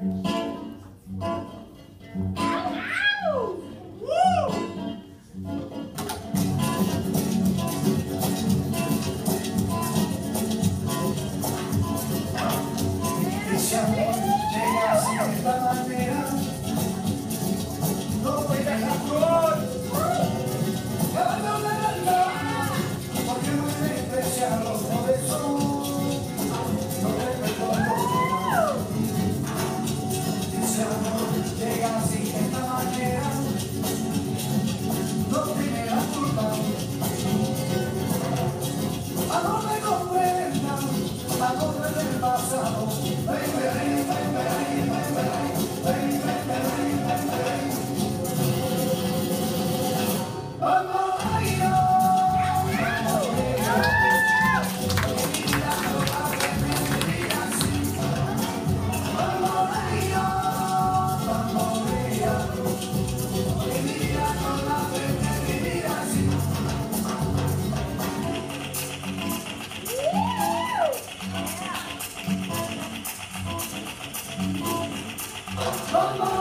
Come Vamos!